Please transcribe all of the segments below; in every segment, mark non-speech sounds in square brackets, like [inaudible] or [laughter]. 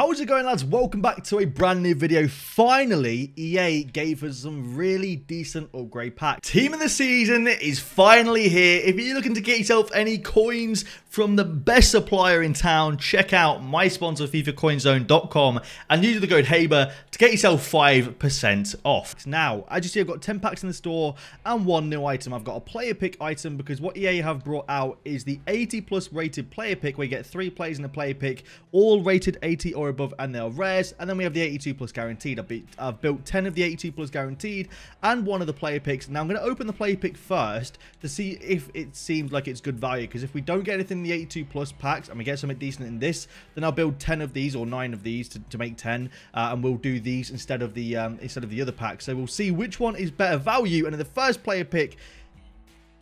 How's it going lads? Welcome back to a brand new video. Finally, EA gave us some really decent upgrade packs. Team of the season is finally here. If you're looking to get yourself any coins from the best supplier in town, check out my sponsor FIFACoinZone.com and use the code HABER to get yourself 5% off. Now, as you see, I've got 10 packs in the store and one new item. I've got a player pick item because what EA have brought out is the 80 plus rated player pick where you get three players in a player pick, all rated 80 or above and they're rares. And then we have the 82 plus guaranteed. I've, built 10 of the 82 plus guaranteed and one of the player picks. Now I'm going to open the player pick first to see if it seems like it's good value. Because if we don't get anything in the 82 plus packs and we get something decent in this, then I'll build 10 of these or 9 of these to, to make 10. Uh, and we'll do these instead of the um, instead of the other packs. So we'll see which one is better value. And in the first player pick,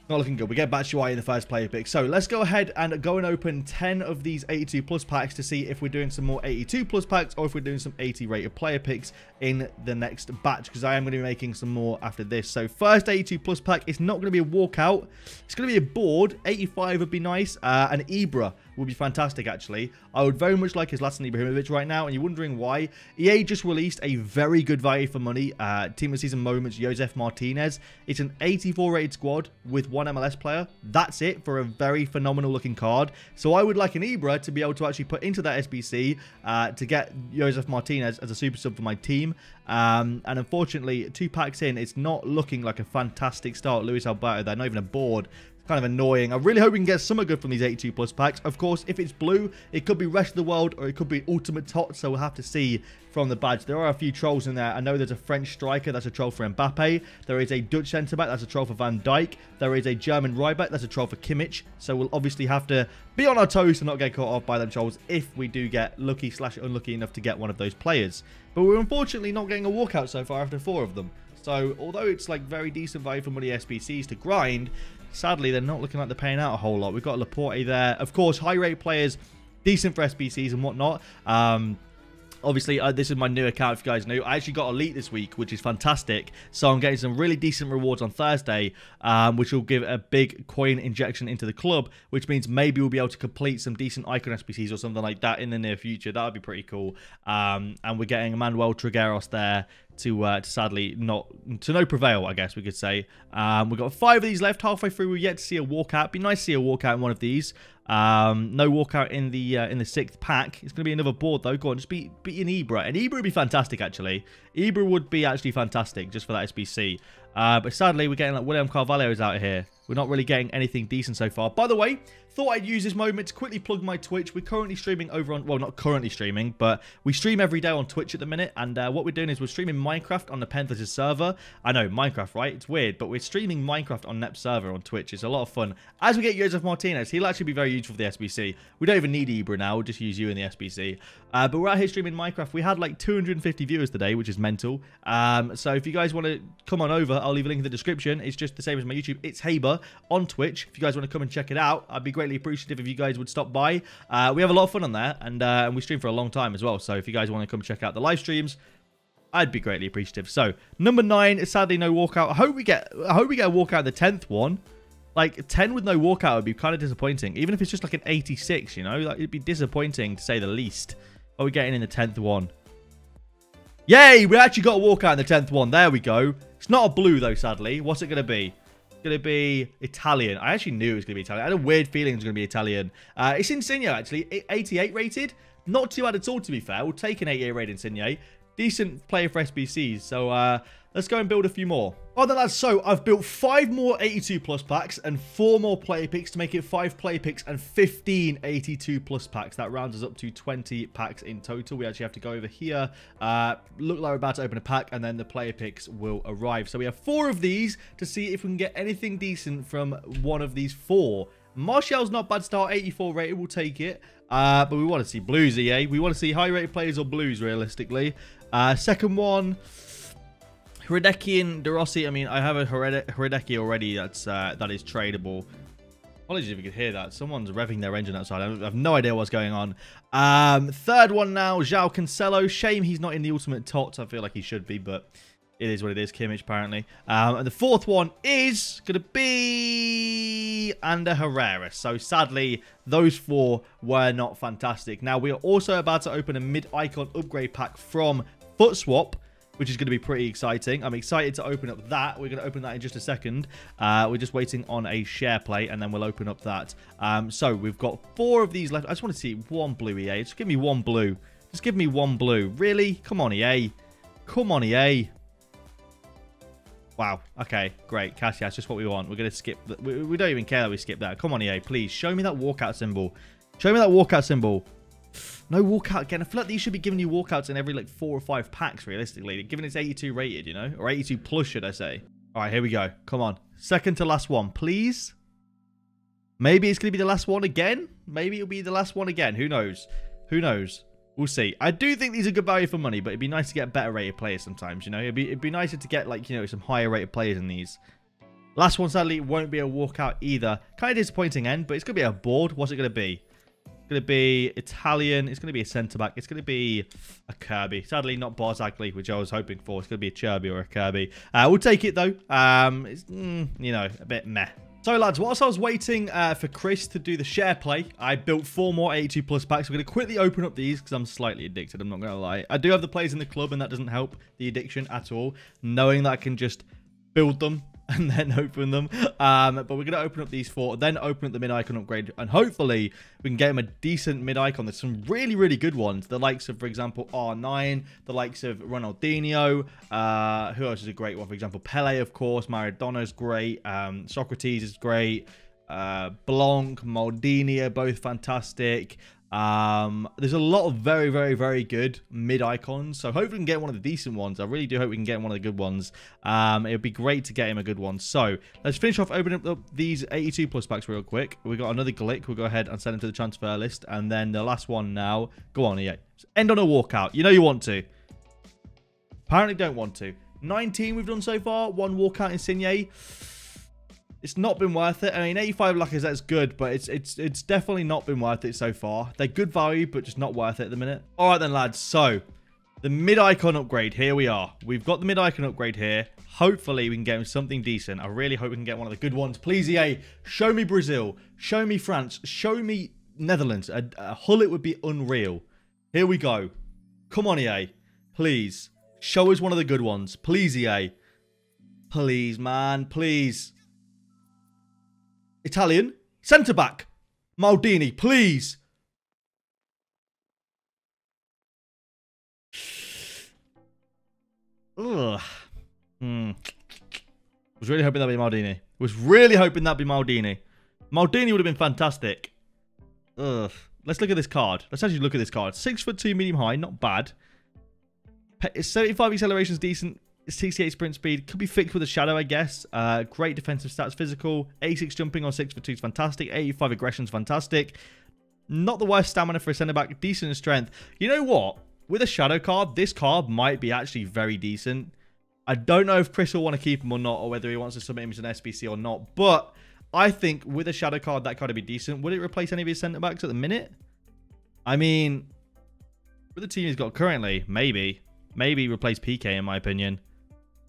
not looking good. We get Batshuayi in the first player pick. So let's go ahead and go and open 10 of these 82 plus packs to see if we're doing some more 82 plus packs or if we're doing some 80 rated player picks in the next batch because I am going to be making some more after this. So first 82 plus pack, it's not going to be a walkout. It's going to be a board. 85 would be nice. Uh, and Ibra would be fantastic, actually. I would very much like his Zlatan Ibrahimovic right now, and you're wondering why. EA just released a very good value for money. Uh, Team of Season Moments, Josef Martinez. It's an 84 rated squad with one MLS player. That's it for a very phenomenal looking card. So I would like an Ibra to be able to actually put into that SBC uh, to get Josef Martinez as a super sub for my team. Um, and unfortunately, two packs in, it's not looking like a fantastic start. Luis Alberto, they're not even a board kind of annoying. I really hope we can get some good from these 82 plus packs. Of course, if it's blue, it could be rest of the world or it could be ultimate tot, so we'll have to see from the badge. There are a few trolls in there. I know there's a French striker, that's a troll for Mbappe. There is a Dutch centre back, that's a troll for Van Dijk. There is a German right back, that's a troll for Kimmich. So we'll obviously have to be on our toes to not get caught off by them trolls if we do get lucky slash unlucky enough to get one of those players. But we're unfortunately not getting a walkout so far after four of them. So although it's like very decent value for money SBCs to grind, sadly they're not looking like they're paying out a whole lot. We've got Laporte there. Of course, high rate players, decent for SBCs and whatnot. Um, Obviously, uh, this is my new account, if you guys know. I actually got Elite this week, which is fantastic. So I'm getting some really decent rewards on Thursday, um, which will give a big coin injection into the club, which means maybe we'll be able to complete some decent Icon SBCs or something like that in the near future. That would be pretty cool. Um, and we're getting Manuel Trigueros there to, uh, to sadly not to no prevail, I guess we could say. Um, we've got five of these left. Halfway through, we're yet to see a walkout. Be nice to see a walkout in one of these. Um, no walkout in the uh, in the sixth pack. It's going to be another board though. Go on, just beat beat an Ibra. And Ibra would be fantastic actually. Ibra would be actually fantastic just for that SBC. Uh, but sadly, we're getting like William Carvalho's out here. We're not really getting anything decent so far. By the way, thought I'd use this moment to quickly plug my Twitch. We're currently streaming over on, well, not currently streaming, but we stream every day on Twitch at the minute. And uh, what we're doing is we're streaming Minecraft on the Nepenthez server. I know, Minecraft, right? It's weird, but we're streaming Minecraft on NEP server on Twitch. It's a lot of fun. As we get Josef Martinez, he'll actually be very useful for the SBC. We don't even need Ibra now. We'll just use you in the SBC. Uh, but we're out here streaming Minecraft. We had like 250 viewers today, which is mental. Um, so if you guys want to come on over, I'll leave a link in the description. It's just the same as my YouTube. It's Haber on Twitch. If you guys want to come and check it out, I'd be greatly appreciative if you guys would stop by. Uh, we have a lot of fun on there, and, uh, and we stream for a long time as well. So if you guys want to come check out the live streams, I'd be greatly appreciative. So number nine is sadly no walkout. I hope we get I hope we get a walkout the tenth one. Like 10 with no walkout would be kind of disappointing. Even if it's just like an 86, you know, like it'd be disappointing to say the least. What are we getting in the 10th one? Yay! We actually got a walkout in the 10th one. There we go. It's not a blue, though, sadly. What's it going to be? Going to be Italian. I actually knew it was going to be Italian. I had a weird feeling it was going to be Italian. Uh, it's Insigne, actually. 88 rated. Not too bad at all, to be fair. We'll take an 88 rated Insigne. Decent player for SBCs. So, uh, Let's go and build a few more. Oh, then lads, so I've built five more 82 plus packs and four more player picks to make it five player picks and 15 82 plus packs. That rounds us up to 20 packs in total. We actually have to go over here, uh, look like we're about to open a pack, and then the player picks will arrive. So we have four of these to see if we can get anything decent from one of these four. Martial's not bad start, 84 rated, we'll take it. Uh, but we want to see blues, EA. We want to see high rated players or blues, realistically. Uh, second one... Hradecky and De Rossi, I mean, I have a Hradecky already that's uh, that is tradable. Apologies if you could hear that. Someone's revving their engine outside. I have no idea what's going on. Um, third one now, João Cancelo. Shame he's not in the Ultimate TOTS. I feel like he should be, but It is what it is, Kimmich, apparently. Um, and the fourth one is going to be Ander Herrera. So, sadly, those four were not fantastic. Now, we are also about to open a mid-icon upgrade pack from FUTSwap, which is going to be pretty exciting. I'm excited to open up that. We're going to open that in just a second. Uh, we're just waiting on a share play, and then we'll open up that. Um, so, we've got four of these left. I just want to see one blue EA. Just give me one blue. Just give me one blue. Really? Come on, EA. Come on, EA. Wow. Okay, great. Cash, that's just what we want. We're going to skip... We, we don't even care that we skip that. Come on, EA, please. Show me that walkout symbol. Show me that walkout symbol. [sighs] No walkout again. I feel like these should be giving you walkouts in every, like, four or five packs, realistically. Given it's 82 rated, you know? Or 82 plus, should I say. All right, here we go. Come on. Second to last one, please. Maybe it's going to be the last one again. Maybe it'll be the last one again. Who knows? Who knows? We'll see. I do think these are good value for money, but it'd be nice to get better rated players sometimes, you know? It'd be, it'd be nicer to get, like, you know, some higher rated players in these. Last one, sadly, won't be a walkout either. Kind of disappointing end, but it's going to be a board. What's it going to be? It's going to be Italian. It's going to be a centre-back. It's going to be a Kirby. Sadly, not Barzagli, which I was hoping for. It's going to be a Cherby or a Kirby. Uh, we'll take it, though. Um, it's, mm, you know, a bit meh. So, lads, whilst I was waiting uh, for Chris to do the share play, I built four more 82 plus packs. We're going to quickly open up these because I'm slightly addicted. I'm not going to lie. I do have the players in the club, and that doesn't help the addiction at all. Knowing that I can just build them [laughs] and then open them. Um, but we're going to open up these four, then open up the mid-icon upgrade, and hopefully we can get him a decent mid-icon. There's some really, really good ones. The likes of, for example, R9, the likes of Ronaldinho. Uh, who else is a great one? For example, Pele, of course. Maradona's great. Um, Socrates is great. Uh, Blanc, Maldini are both fantastic. Um, there's a lot of very, very, very good mid icons. So hopefully we can get one of the decent ones. I really do hope we can get one of the good ones. Um, it would be great to get him a good one. So let's finish off opening up these 82 plus packs real quick. We got another Glik. We'll go ahead and send him to the transfer list. And then the last one now. Go on, EA. End on a walkout. You know you want to. Apparently don't want to. 19 we've done so far. One walkout Insigne it's not been worth it. I mean, 85 Lacazette's good, but it's it's it's definitely not been worth it so far. They're good value, but just not worth it at the minute. All right then, lads. So, the mid-icon upgrade. Here we are. We've got the mid-icon upgrade here. Hopefully, we can get something decent. I really hope we can get one of the good ones. Please, EA, show me Brazil. Show me France. Show me Netherlands. A, a Gullit would be unreal. Here we go. Come on, EA. Please. Show us one of the good ones. Please, EA. Please, man. Please. Italian. Centre back. Maldini, please. Ugh. Hmm. Was really hoping that'd be Maldini. Was really hoping that'd be Maldini. Maldini would have been fantastic. Ugh. Let's look at this card. Let's actually look at this card. Six foot two, medium high, not bad. 75 acceleration is decent. 68 sprint speed. Could be fixed with a shadow, I guess. Uh, great defensive stats. Physical. 86 jumping on 6 for 2 is fantastic. 85 aggression is fantastic. Not the worst stamina for a centre back. Decent strength. You know what? With a shadow card, this card might be actually very decent. I don't know if Chris will want to keep him or not, or whether he wants to submit him as an SBC or not. But I think with a shadow card, that card would be decent. Would it replace any of his centre backs at the minute? I mean, with the team he's got currently, maybe. Maybe replace Piqué, in my opinion.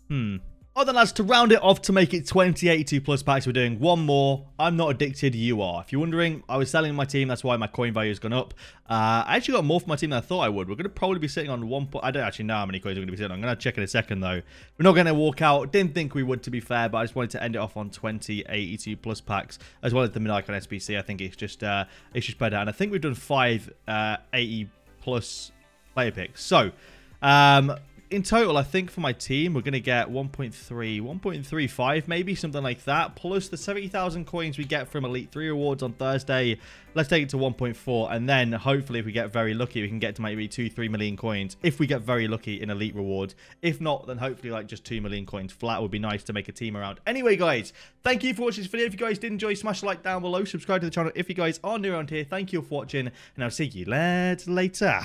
Hmm. Oh, then lads, to round it off to make it 2082 plus packs, we're doing one more. I'm not addicted, you are. If you're wondering, I was selling my team, that's why my coin value has gone up. Uh, I actually got more for my team than I thought I would. We're going to probably be sitting on one point. I don't actually know how many coins we're going to be sitting on. I'm going to check in a second, though. We're not going to walk out. Didn't think we would, to be fair, but I just wanted to end it off on 2082 plus packs, as well as the mid-icon SBC. I think it's just, uh, it's just better. And I think we've done five uh, 80 plus player picks. So, um, in total, I think for my team, we're going to get 1.3, 1.35 maybe, something like that. Plus the 70,000 coins we get from Elite 3 rewards on Thursday. Let's take it to 1.4. And then hopefully if we get very lucky, we can get to maybe 2, 3 million coins. If we get very lucky in Elite rewards. If not, then hopefully like just 2 million coins flat would be nice to make a team around. Anyway, guys, thank you for watching this video. If you guys did enjoy, smash a like down below. Subscribe to the channel if you guys are new around here. Thank you for watching. And I'll see you lads later.